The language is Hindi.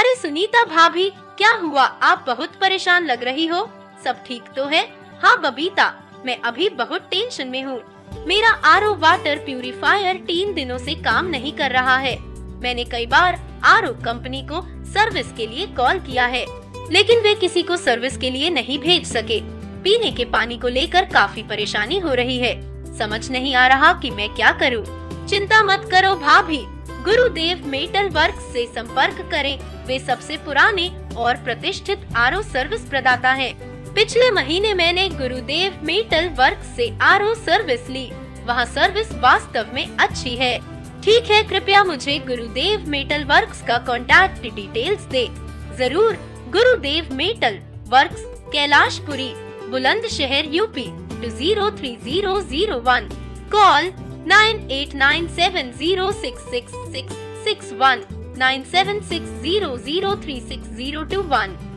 अरे सुनीता भाभी, क्या हुआ? आप बहुत परेशान लग रही हो। सब ठीक तो है? हाँ बबीता, मैं अभी बहुत टेंशन में हूँ। मेरा आर वाटर प्यूरिफायर तीन दिनों से काम नहीं कर रहा है। मैंने कई बार आर कंपनी को सर्विस के लिए कॉल किया है, लेकिन वे किसी को सर्विस के लिए नहीं भेज सके। पीने के पानी को लेकर काफ़ी परेशानी हो रही है। समझ नहीं आ रहा कि मैं क्या करूँ। चिंता मत करो भाभी। गुरुदेव मेटल वर्क से संपर्क करें। वे सबसे पुराने और प्रतिष्ठित आरओ सर्विस प्रदाता हैं। पिछले महीने मैंने गुरुदेव मेटल वर्क से आर सर्विस ली। वहाँ सर्विस वास्तव में अच्छी है। ठीक है, कृपया मुझे गुरुदेव मेटल वर्क्स का कॉन्टैक्ट डिटेल्स दे। ज़रूर, Gurudev metal works, Kailashpuri, Bulandshahr, UP two zero three zero zero one. Call 9897066661 9760036021.